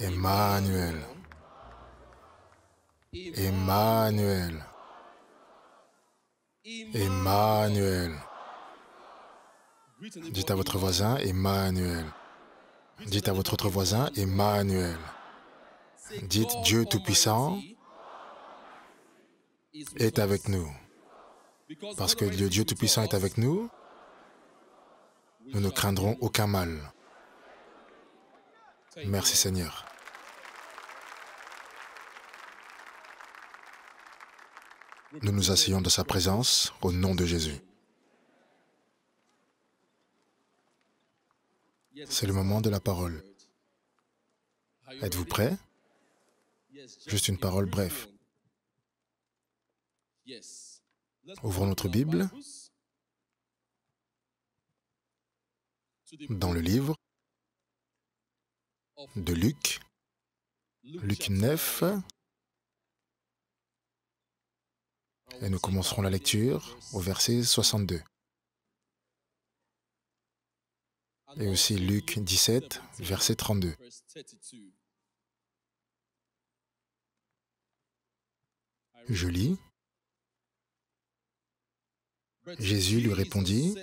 Emmanuel. Emmanuel. Emmanuel. Dites à votre voisin Emmanuel. Dites à votre autre voisin Emmanuel. Dites Dieu Tout-Puissant est avec nous. Parce que le Dieu Tout-Puissant est avec nous, nous ne craindrons aucun mal. Merci Seigneur. Nous nous asseyons de sa présence au nom de Jésus. C'est le moment de la parole. Êtes-vous prêts? Juste une parole bref. Ouvrons notre Bible dans le livre de Luc, Luc 9, et nous commencerons la lecture au verset 62. Et aussi Luc 17, verset 32. Je lis. Jésus lui répondit,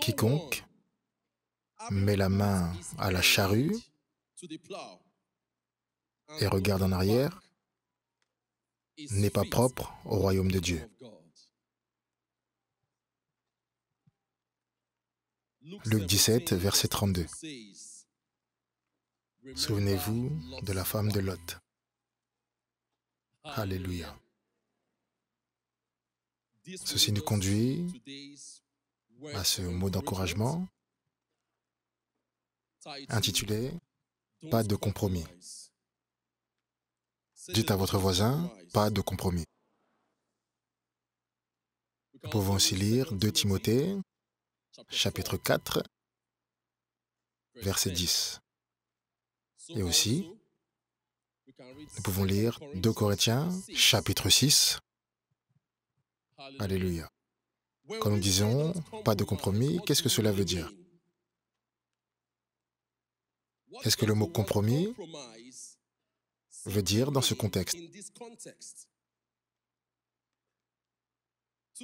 Quiconque met la main à la charrue et regarde en arrière n'est pas propre au royaume de Dieu. Luc 17, verset 32. Souvenez-vous de la femme de Lot. Alléluia. Ceci nous conduit à ce mot d'encouragement intitulé Pas de compromis. Dites à votre voisin, pas de compromis. Nous pouvons aussi lire 2 Timothée, chapitre 4, verset 10. Et aussi, nous pouvons lire 2 Corinthiens, chapitre 6. Alléluia. Quand nous disons pas de compromis, qu'est-ce que cela veut dire? Est-ce que le mot compromis veut dire dans ce contexte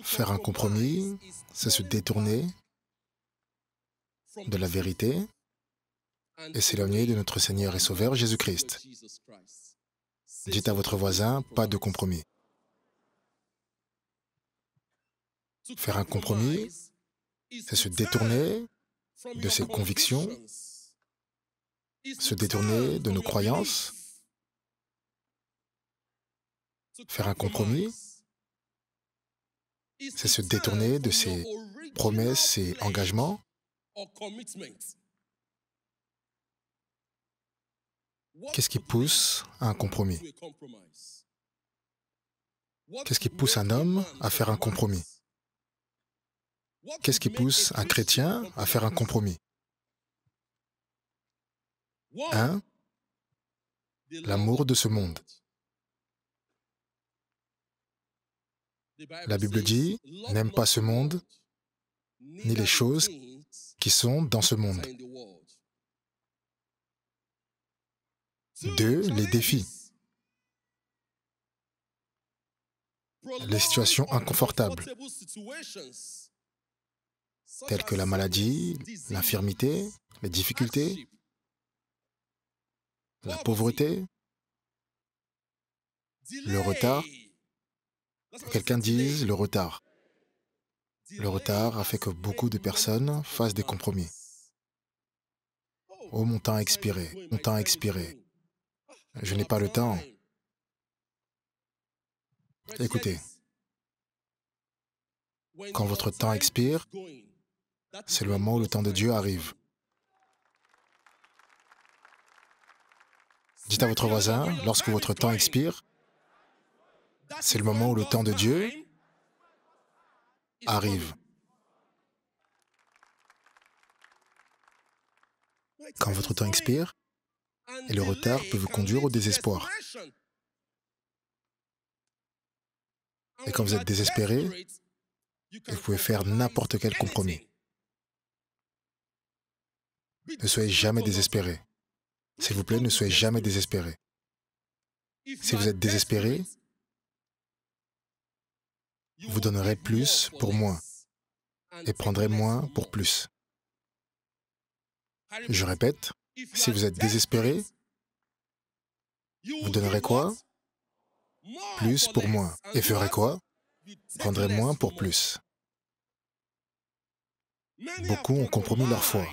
Faire un compromis, c'est se détourner de la vérité et s'éloigner de notre Seigneur et Sauveur Jésus-Christ. Dites à votre voisin, pas de compromis. Faire un compromis, c'est se détourner de ses convictions, se détourner de nos croyances. Faire un compromis, c'est se détourner de ses promesses et engagements. Qu'est-ce qui pousse à un compromis? Qu'est-ce qui pousse un homme à faire un compromis? Qu'est-ce qui pousse un chrétien à faire un compromis? 1. L'amour de ce monde. La Bible dit, n'aime pas ce monde, ni les choses qui sont dans ce monde. 2. Les défis. Les situations inconfortables, telles que la maladie, l'infirmité, les difficultés, la pauvreté, le retard. Quelqu'un dise le retard. Le retard a fait que beaucoup de personnes fassent des compromis. Oh, mon temps a expiré, mon temps a expiré. Je n'ai pas le temps. Écoutez, quand votre temps expire, c'est le moment où le temps de Dieu arrive. Dites à votre voisin, lorsque votre temps expire, c'est le moment où le temps de Dieu arrive. Quand votre temps expire, et le retard peut vous conduire au désespoir. Et quand vous êtes désespéré, vous pouvez faire n'importe quel compromis. Ne soyez jamais désespéré. S'il vous plaît, ne soyez jamais désespéré. Si vous êtes désespéré, vous donnerez plus pour moins et prendrez moins pour plus. Je répète, si vous êtes désespéré, vous donnerez quoi? Plus pour moins. Et ferez quoi? Prendrez moins pour plus. Beaucoup ont compromis leur foi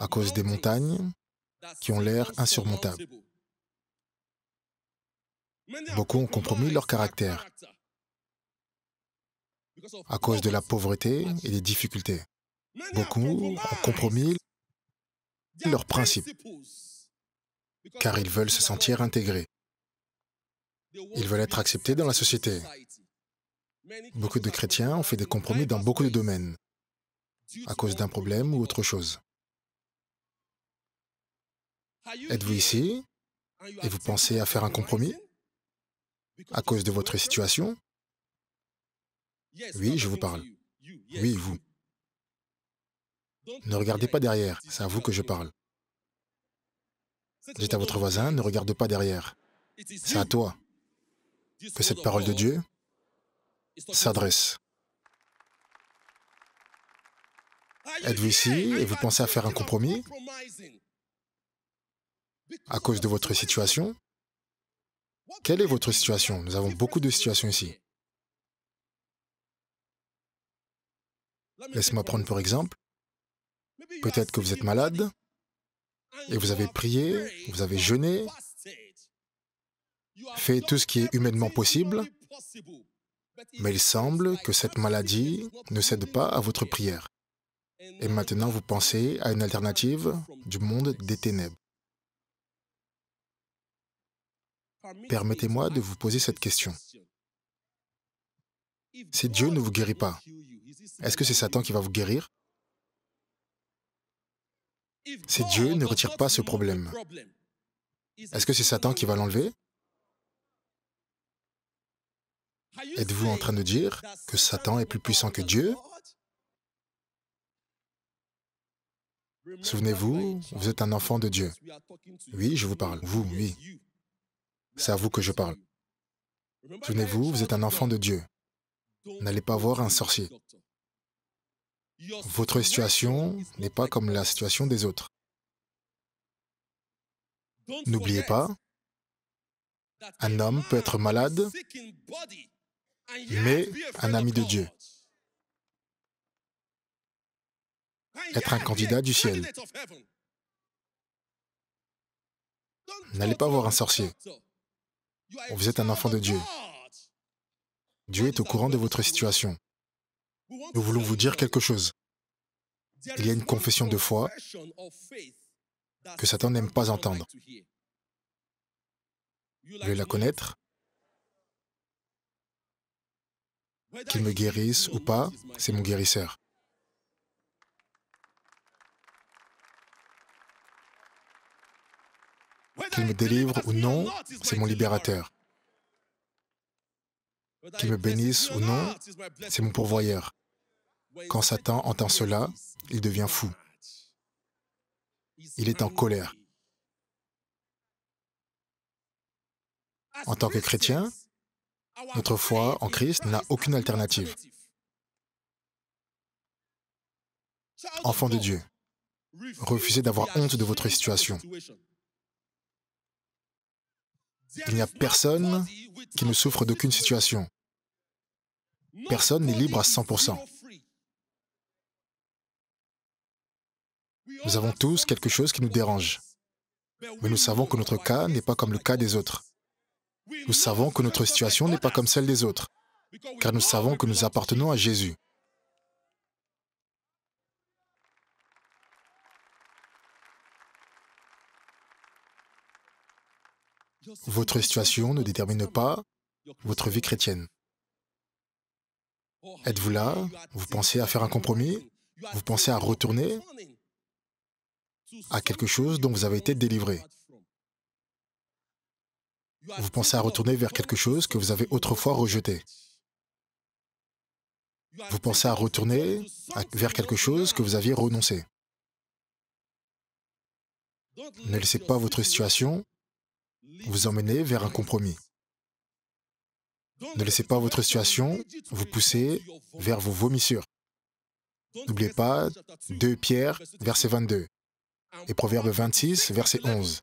à cause des montagnes qui ont l'air insurmontables. Beaucoup ont compromis leur caractère à cause de la pauvreté et des difficultés. Beaucoup ont compromis leurs principes car ils veulent se sentir intégrés. Ils veulent être acceptés dans la société. Beaucoup de chrétiens ont fait des compromis dans beaucoup de domaines à cause d'un problème ou autre chose. Êtes-vous ici et vous pensez à faire un compromis à cause de votre situation? Oui, je vous parle. Oui, vous. Ne regardez pas derrière, c'est à vous que je parle. Dites à votre voisin, ne regarde pas derrière. C'est à toi que cette parole de Dieu s'adresse. Êtes-vous ici et vous pensez à faire un compromis à cause de votre situation? Quelle est votre situation? Nous avons beaucoup de situations ici. Laisse-moi prendre pour exemple. Peut-être que vous êtes malade et vous avez prié, vous avez jeûné, fait tout ce qui est humainement possible, mais il semble que cette maladie ne cède pas à votre prière. Et maintenant, vous pensez à une alternative du monde des ténèbres. Permettez-moi de vous poser cette question. Si Dieu ne vous guérit pas, est-ce que c'est Satan qui va vous guérir? Si Dieu ne retire pas ce problème, est-ce que c'est Satan qui va l'enlever? Êtes-vous en train de dire que Satan est plus puissant que Dieu? Souvenez-vous, vous êtes un enfant de Dieu. Oui, je vous parle. Vous, oui. C'est à vous que je parle. Souvenez-vous, vous êtes un enfant de Dieu. N'allez pas voir un sorcier. Votre situation n'est pas comme la situation des autres. N'oubliez pas, un homme peut être malade, mais un ami de Dieu. Être un candidat du ciel. N'allez pas voir un sorcier. Vous êtes un enfant de Dieu. Dieu est au courant de votre situation. Nous voulons vous dire quelque chose. Il y a une confession de foi que Satan n'aime pas entendre. Vous voulez la connaître? Qu'il me guérisse ou pas, c'est mon guérisseur. Qu'il me délivre ou non, c'est mon libérateur. Qu'il me bénisse ou non, c'est mon pourvoyeur. Quand Satan entend cela, il devient fou. Il est en colère. En tant que chrétien, notre foi en Christ n'a aucune alternative. Enfant de Dieu, refusez d'avoir honte de votre situation. Il n'y a personne qui ne souffre d'aucune situation. Personne n'est libre à 100%. Nous avons tous quelque chose qui nous dérange. Mais nous savons que notre cas n'est pas comme le cas des autres. Nous savons que notre situation n'est pas comme celle des autres, car nous savons que nous appartenons à Jésus. Votre situation ne détermine pas votre vie chrétienne. Êtes-vous là? Vous pensez à faire un compromis? Vous pensez à retourner à quelque chose dont vous avez été délivré? Vous pensez à retourner vers quelque chose que vous avez autrefois rejeté? Vous pensez à retourner vers quelque chose que vous aviez renoncé? Ne laissez pas votre situation vous emmener vers un compromis. Ne laissez pas votre situation vous pousser vers vos vomissures. N'oubliez pas 2 Pierre, verset 22, et Proverbe 26, verset 11.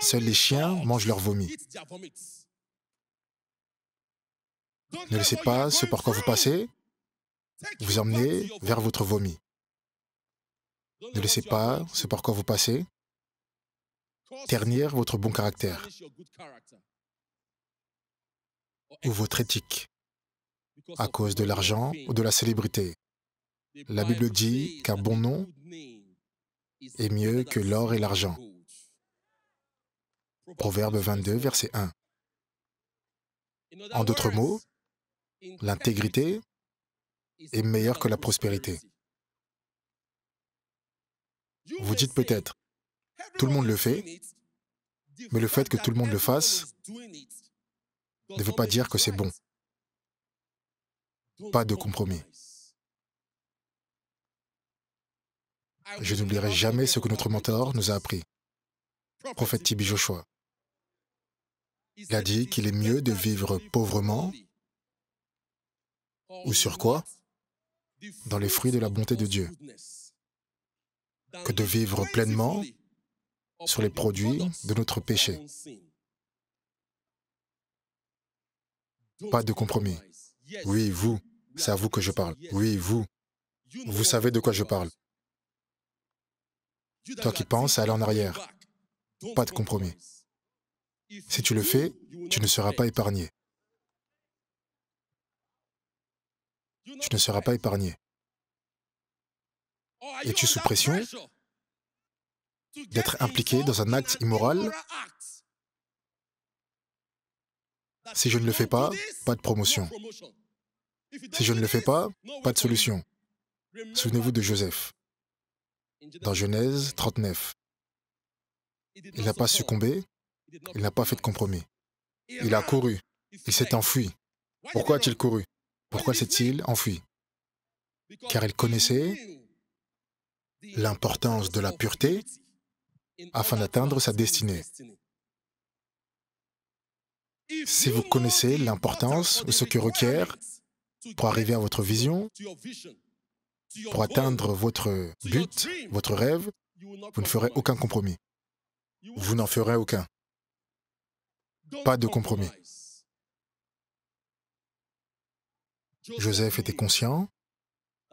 Seuls les chiens mangent leur vomi. Ne laissez pas ce par quoi vous passez vous emmener vers votre vomi. Ne laissez pas ce par quoi vous passez ternir votre bon caractère ou votre éthique à cause de l'argent ou de la célébrité. La Bible dit qu'un bon nom est mieux que l'or et l'argent. Proverbe 22, verset 1. En d'autres mots, l'intégrité est meilleure que la prospérité. Vous dites peut-être, tout le monde le fait, mais le fait que tout le monde le fasse ne veut pas dire que c'est bon. Pas de compromis. Je n'oublierai jamais ce que notre mentor nous a appris. Prophète Tibi Joshua. Il a dit qu'il est mieux de vivre pauvrement ou sur quoi? Dans les fruits de la bonté de Dieu que de vivre pleinement sur les produits de notre péché. Pas de compromis. Oui, vous, c'est à vous que je parle. Oui, vous, vous savez de quoi je parle. Toi qui penses à aller en arrière, pas de compromis. Si tu le fais, tu ne seras pas épargné. Tu ne seras pas épargné. Es-tu sous pression d'être impliqué dans un acte immoral Si je ne le fais pas, pas de promotion. Si je ne le fais pas, pas de solution. Souvenez-vous de Joseph. Dans Genèse 39. Il n'a pas succombé, il n'a pas fait de compromis. Il a couru, il s'est enfui. Pourquoi a-t-il couru? Pourquoi s'est-il enfui? Car il connaissait l'importance de la pureté afin d'atteindre sa destinée. Si vous connaissez l'importance de ce que requiert pour arriver à votre vision, pour atteindre votre but, votre rêve, vous ne ferez aucun compromis. Vous n'en ferez aucun. Pas de compromis. Joseph était conscient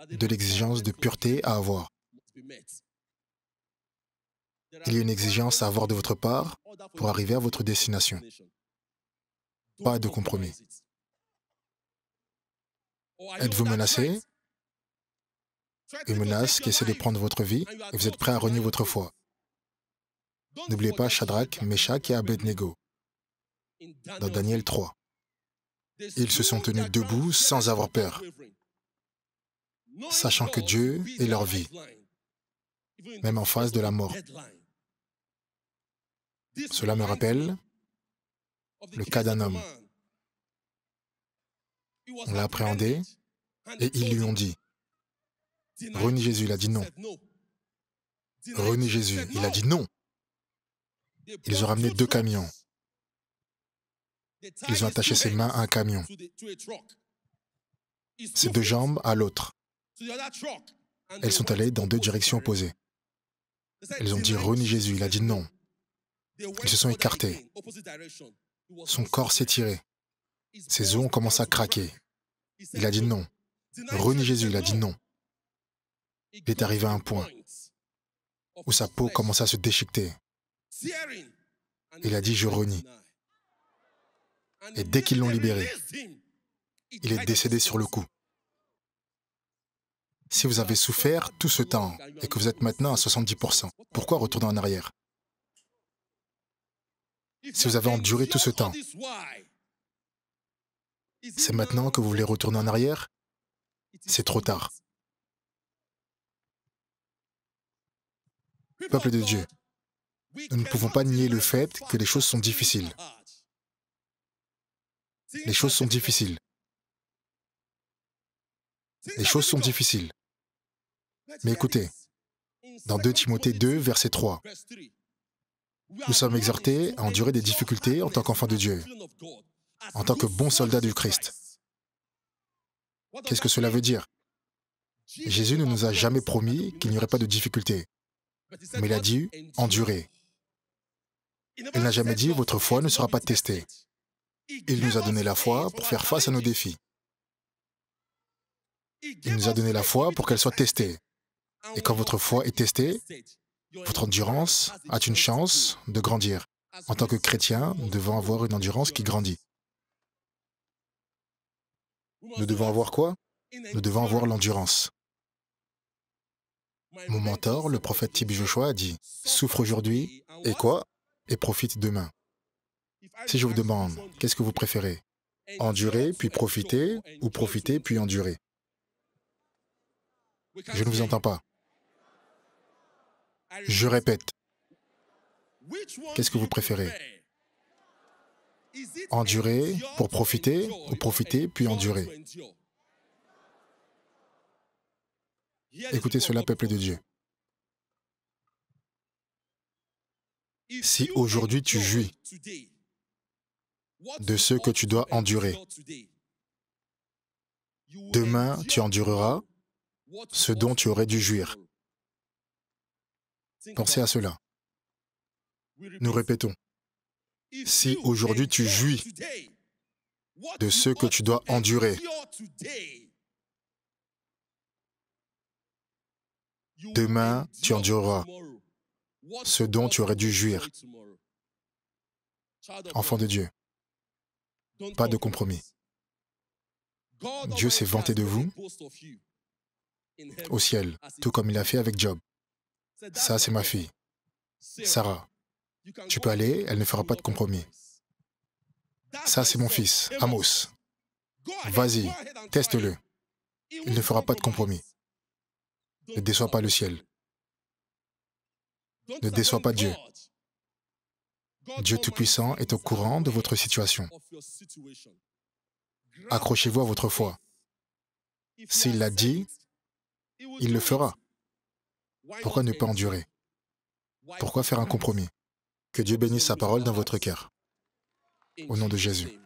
de l'exigence de pureté à avoir. Il y a une exigence à avoir de votre part pour arriver à votre destination. Pas de compromis. Êtes-vous menacé? Une menace qui essaie de prendre votre vie et vous êtes prêt à renier votre foi. N'oubliez pas Shadrach, Meshach et Abednego dans Daniel 3. Ils se sont tenus debout sans avoir peur, sachant que Dieu est leur vie, même en face de la mort. Cela me rappelle le cas d'un homme. On l'a appréhendé et ils lui ont dit, Renie Jésus, il a dit non. Renie Jésus, il a dit non. Ils ont ramené deux camions. Ils ont attaché ses mains à un camion, ses deux jambes à l'autre. Elles sont allées dans deux directions opposées. Elles ont dit Renie Jésus, il a dit non. Ils se sont écartés. Son corps s'est tiré. Ses os ont commencé à craquer. Il a dit non. Renie Jésus, il a dit non. Il est arrivé à un point où sa peau commençait à se déchiqueter. Il a dit, je renie. Et dès qu'ils l'ont libéré, il est décédé sur le coup. Si vous avez souffert tout ce temps et que vous êtes maintenant à 70%, pourquoi retourner en arrière? Si vous avez enduré tout ce temps, c'est maintenant que vous voulez retourner en arrière? C'est trop tard. Peuple de Dieu, nous ne pouvons pas nier le fait que les choses sont difficiles. Les choses sont difficiles. Les choses sont difficiles. Mais écoutez, dans 2 Timothée 2, verset 3, nous sommes exhortés à endurer des difficultés en tant qu'enfants de Dieu, en tant que bons soldats du Christ. Qu'est-ce que cela veut dire? Jésus ne nous a jamais promis qu'il n'y aurait pas de difficultés, mais il a dit endurer. Il n'a jamais dit votre foi ne sera pas testée. Il nous a donné la foi pour faire face à nos défis. Il nous a donné la foi pour qu'elle soit testée. Et quand votre foi est testée, votre endurance a une chance de grandir. En tant que chrétien, nous devons avoir une endurance qui grandit. Nous devons avoir quoi? Nous devons avoir l'endurance. Mon mentor, le prophète Tibi Joshua, a dit Souffre aujourd'hui, et quoi? Et profite demain. Si je vous demande, qu'est-ce que vous préférez? Endurer, puis profiter, ou profiter, puis endurer? Je ne vous entends pas. Je répète. Qu'est-ce que vous préférez Endurer pour profiter ou profiter puis endurer? Écoutez cela, peuple de Dieu. Si aujourd'hui tu jouis de ce que tu dois endurer, demain tu endureras ce dont tu aurais dû jouir. Pensez à cela. Nous répétons. Si aujourd'hui tu jouis de ce que tu dois endurer, demain tu endureras ce dont tu aurais dû jouir. Enfant de Dieu, pas de compromis. Dieu s'est vanté de vous au ciel, tout comme il a fait avec Job. Ça, c'est ma fille. Sarah. Tu peux aller, elle ne fera pas de compromis. Ça, c'est mon fils, Amos. Vas-y, teste-le. Il ne fera pas de compromis. Ne déçois pas le ciel. Ne déçois pas Dieu. Dieu Tout-Puissant est au courant de votre situation. Accrochez-vous à votre foi. S'il l'a dit, il le fera. Pourquoi ne pas endurer? Pourquoi faire un compromis? Que Dieu bénisse sa parole dans votre cœur. Au nom de Jésus.